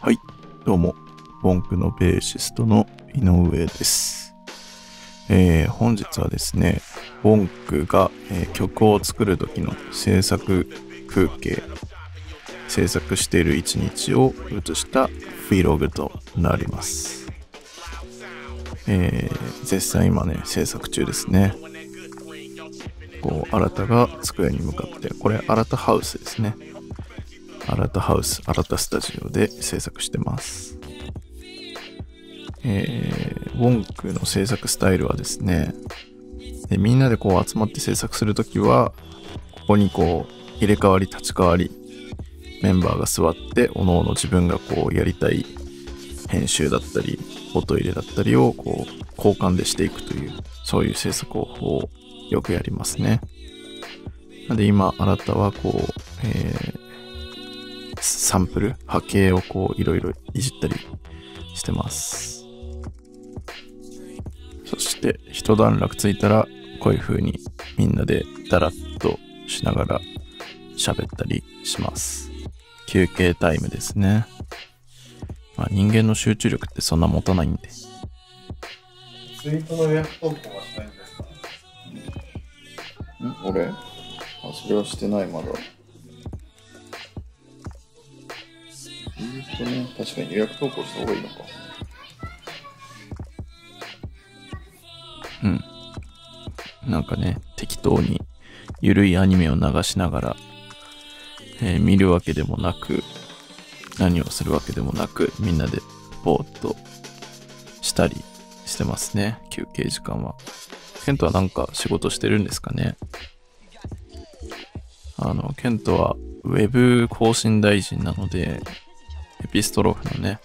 はい、どうも、ボンクのベーシストの井上です。えー本日はですね、ボンクが、えー曲を作る時の制作風景、制作している一日を写したフィーログとなります。えー絶賛今ね、制作中ですね。こう、新たが机に向かって、これ、新たハウスですね。新たハウス、新たスタジオで制作してます。えー、ウォンクの制作スタイルはですね、でみんなでこう集まって制作するときは、ここにこう、入れ替わり立ち替わり、メンバーが座って、おのおの自分がこうやりたい編集だったり、音入れだったりをこう、交換でしていくという、そういう制作方法をよくやりますね。なんで今、あなたはこう、えーサンプル、波形をこういろいろいじったりしてます。そして一段落ついたらこういう風にみんなでダラッとしながら喋ったりします。休憩タイムですね。まあ人間の集中力ってそんな持たないんで。ツイートの予約投稿はしないんですか？ん？俺？あ、それはしてないまだ。えっとね、確かに予約投稿した方がいいのか。うん。なんかね、適当にゆるいアニメを流しながら、えー見るわけでもなく、何をするわけでもなく、みんなでぼーっとしたりしてますね、休憩時間は。ケントはなんか仕事してるんですかね？あの、ケントはウェブ更新大臣なので、エピストロフのね、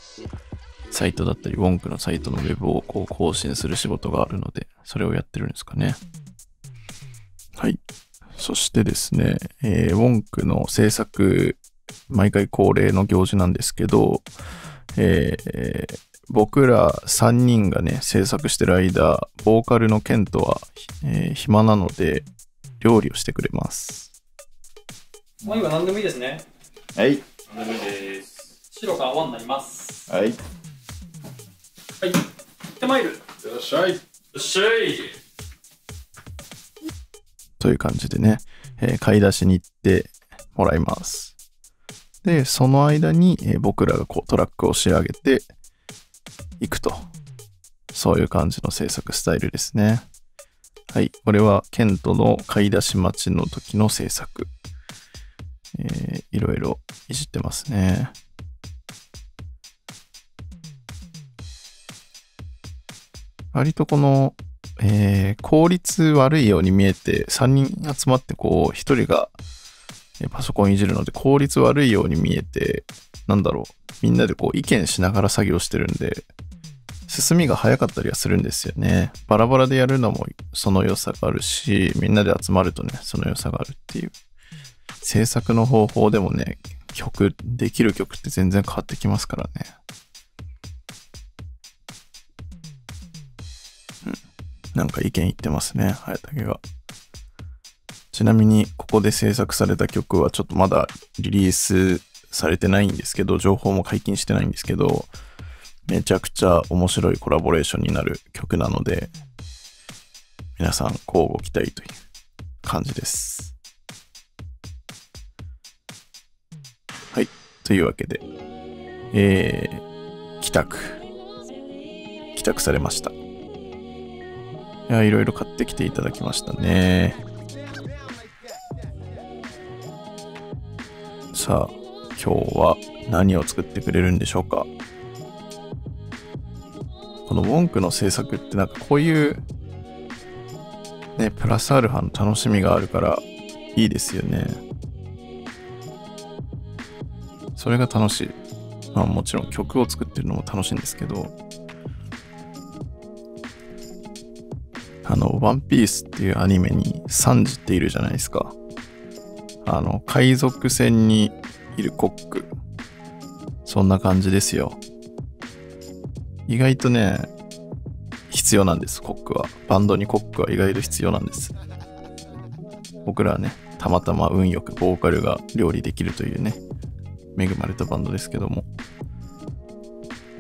サイトだったり、ウォンクのサイトのウェブをこう更新する仕事があるので、それをやってるんですかね。はい。そしてですね、えーウォンクの制作、毎回恒例の行事なんですけど、えー僕ら3人がね、制作してる間、ボーカルのケントは、えー暇なので、料理をしてくれます。もう今何でもいいですね。はい。何でもいいです。白か青になります。はい。はい。行ってまいる。よいらっしゃいっしゃい。という感じでね、えー買い出しに行ってもらいます。で、その間に、えー僕らがこうトラックを仕上げていくと。そういう感じの制作スタイルですね。はい。これはケントの買い出し待ちの時の制作。えーいろいろいじってますね。割とこのえー効率悪いように見えて、3人集まってこう、1人がパソコンいじるので効率悪いように見えて、なんだろう、みんなでこう意見しながら作業してるんで、進みが早かったりはするんですよね。バラバラでやるのもその良さがあるし、みんなで集まるとね、その良さがあるっていう。制作の方法でもね、曲、できる曲って全然変わってきますからね。なんか意見言ってますね、早竹が。ちなみに、ここで制作された曲はちょっとまだリリースされてないんですけど、情報も解禁してないんですけど、めちゃくちゃ面白いコラボレーションになる曲なので、皆さん、交互期待という感じです。はい。というわけで、えー、帰宅。帰宅されました。いや、いろいろ買ってきていただきましたね。さあ、今日は何を作ってくれるんでしょうか？このウォンクの制作ってなんかこういう、ね、プラスアルファの楽しみがあるからいいですよね。それが楽しい。まあもちろん曲を作ってるのも楽しいんですけど、あの、ワンピースっていうアニメにサンジっているじゃないですか。あの、海賊船にいるコック。そんな感じですよ。意外とね、必要なんです、コックは。バンドにコックは意外と必要なんです。僕らはね、たまたま運よくボーカルが料理できるというね、恵まれたバンドですけども。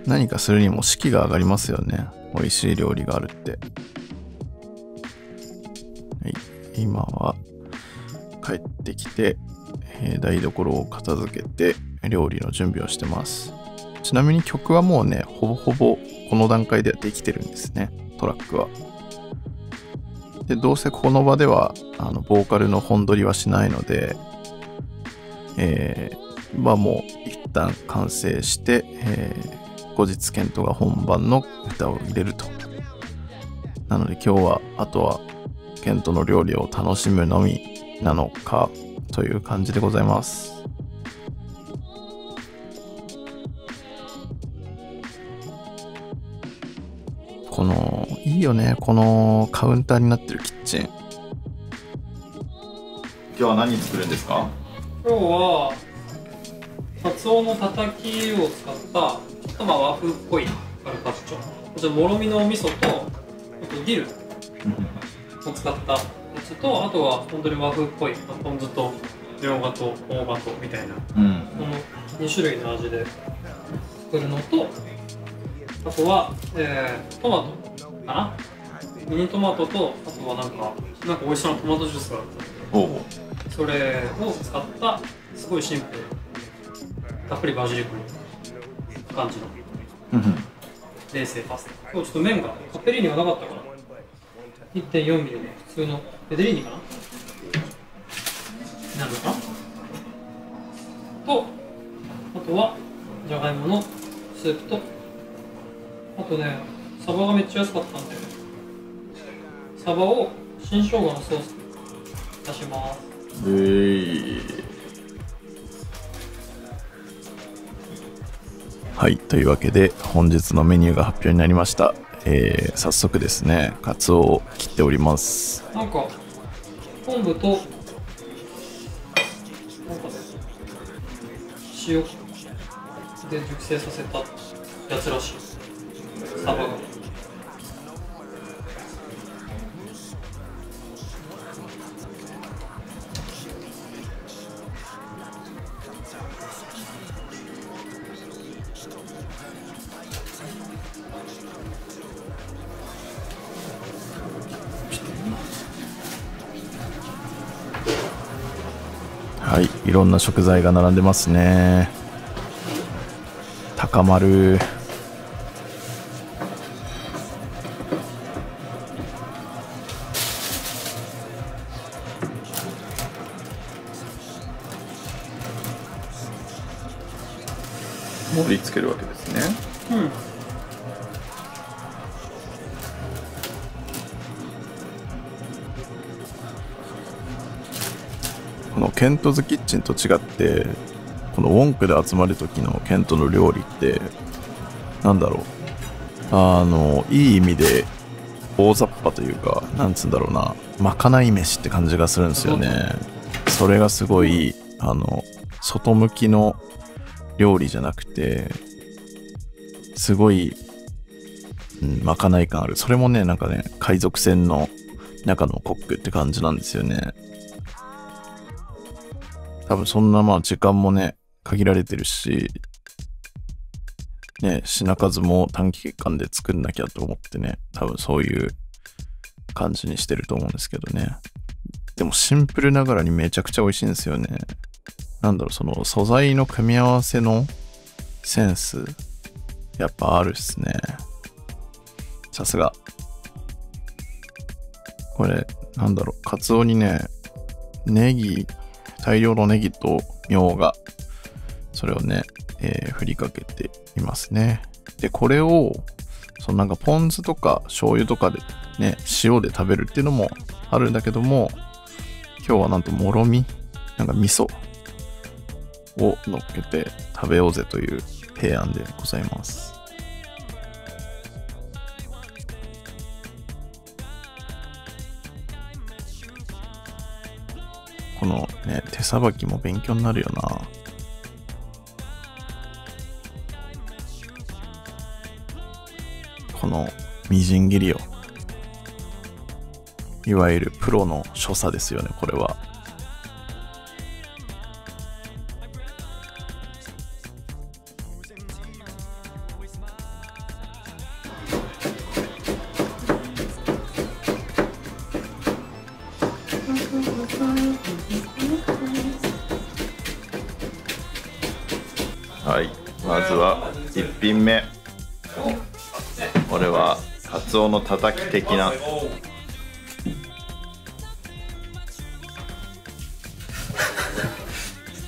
何かするにも士気が上がりますよね。美味しい料理があるって。今は帰ってきて、えー台所を片付けて料理の準備をしてます。ちなみに曲はもうね、ほぼほぼこの段階ではできてるんですね、トラックは。で、どうせこの場では、あの、ボーカルの本撮りはしないので、えー、まあもう一旦完成して、えー後日ケントが本番の歌を入れると。なので今日は、あとはケントの料理を楽しむのみなのかという感じでございます。この、いいよね、このカウンターになってるキッチン。今日は何作るんですか？今日はカツオのたたきを使ったちょっとまあ和風っぽいカルパッチョ。もろみのお味噌とあとディルを使ったやつとあとは本当に和風っぽいまあポン酢とみょうがと大葉とみたいなうん。この2種類の味で作るのとあとは、えートマトかな？ミニトマトとあとはなんかなんか美味しそうなトマトジュースがあったそれを使ったすごいシンプルたっぷりバジリコの感じのうん。冷製パスタ今日ちょっと麺がカペリーニがなかったから1.4ミリの普通の。ペデリーニかな？なるのかとあとはじゃがいものスープとあとねサバがめっちゃ安かったんでサバを新生姜のソースで出します。えはい。というわけで、本日のメニューが発表になりました。えー早速ですね、カツオを切っております。なんか昆布と塩で熟成させたやつらしいサバがはい。いろんな食材が並んでますね。高まる。盛り付けるわけですね。うんケントズキッチンと違ってこのウォンクで集まる時のケントの料理ってなんだろう。あのいい意味で大雑把というかなんつうんだろうな。まかない飯って感じがするんですよね。それがすごいあの外向きの料理じゃなくてすごい、うん、まかない感ある。それもねなんかね海賊船の中のコックって感じなんですよね。多分そんなまあ時間もね、限られてるし、ね、品数も短期間で作んなきゃと思ってね、多分そういう感じにしてると思うんですけどね。でもシンプルながらにめちゃくちゃ美味しいんですよね。なんだろう、その素材の組み合わせのセンス、やっぱあるっすね。さすが。これ、なんだろう、カツオにね、ネギ、大量のネギとみょうが、それをね、えー振りかけていますね。で、これを、そのなんかポン酢とか醤油とかでね、塩で食べるっていうのもあるんだけども、今日はなんともろみ、なんか味噌を乗っけて食べようぜという提案でございます。このね、手さばきも勉強になるよな。このみじん切りを。いわゆるプロの所作ですよね、これは。品目。これはカツオのたたき的な。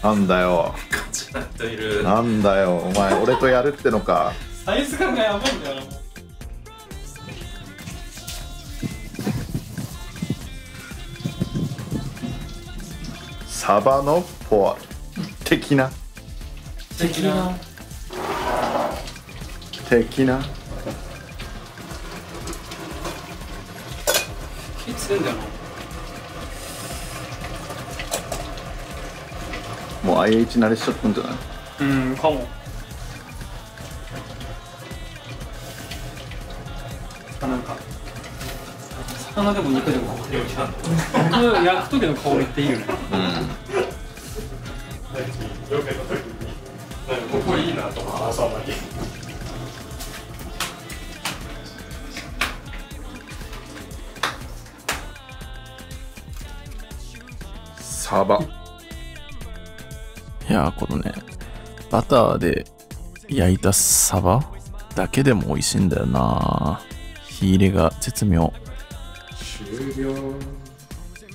なんだよ。なんだよお前。俺とやるってのか。サイズ感がやばいんだよサバのポワ。的な。的な的な。火つけんだよなもう IH 慣れしちゃったんじゃない？うんかも。あなんか魚でも肉でも僕焼く時の香りっていいよねここいいなとか朝までサバいやーこのねバターで焼いたサバだけでも美味しいんだよな火入れが絶妙。終了。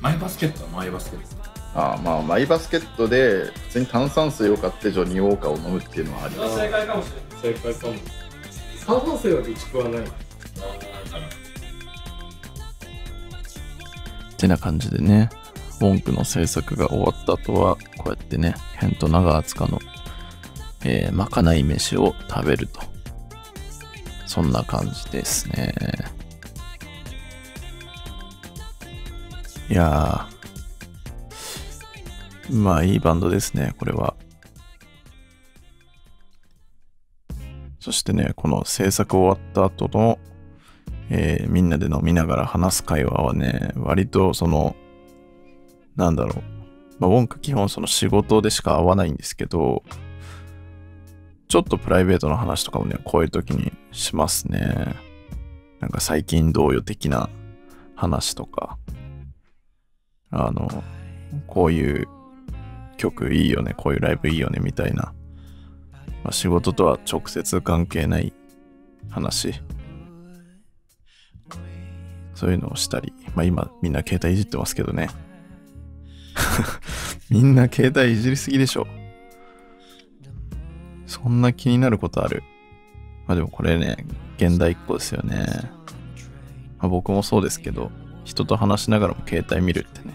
マイバスケットはマイバスケット。あーまあマイバスケットで普通に炭酸水を買ってジョニーウォーカーを飲むっていうのはあります。正解かもしれない。正解かも。炭酸水は備蓄はないてな感じでねウォンクの制作が終わった後はこうやってねヘンと長厚かの、えーまかない飯を食べると。そんな感じですね。いやー。まあいいバンドですねこれは。そしてねこの制作終わった後のえーみんなで飲みながら話す会話はね、割とその、なんだろう。まあ、ウォンク基本その仕事でしか会わないんですけど、ちょっとプライベートの話とかもね、こういう時にしますね。なんか最近どうよ的な話とか、あの、こういう曲いいよね、こういうライブいいよねみたいな、まあ、仕事とは直接関係ない話そういうのをしたり、まあ今みんな携帯いじってますけどね。みんな携帯いじりすぎでしょ。そんな気になることある？まあでもこれね、現代っ子ですよね。まあ、僕もそうですけど、人と話しながらも携帯見るってね。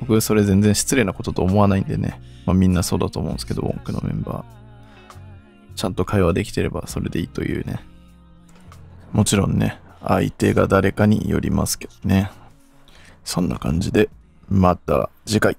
僕それ全然失礼なことと思わないんでね。まあみんなそうだと思うんですけど、ウォンクのメンバー。ちゃんと会話できてればそれでいいというね。もちろんね、相手が誰かによりますけどね。そんな感じで、また次回。